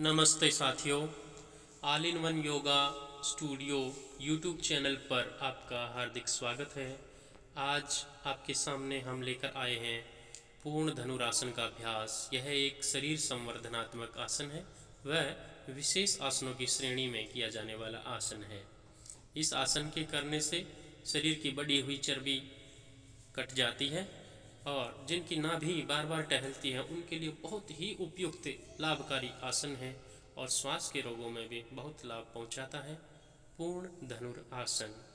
नमस्ते साथियों, All in One Yoga Studio YouTube channel पर आपका हार्दिक स्वागत है। आज आपके सामने हम लेकर आए हैं पूर्ण धनुरासन का अभ्यास। यह एक शरीर संवर्धनात्मक आसन है। वह विशेष आसनों की श्रेणी में किया जाने वाला आसन है। इस आसन के करने से शरीर की बढ़ी हुई चर्बी कट जाती है। और जिनकी नाभि बार बार टहलती है, उनके लिए बहुत ही उपयुक्त लाभकारी आसन है और श्वास के रोगों में भी बहुत लाभ पहुंचाता है। पूर्ण धनुर आसन।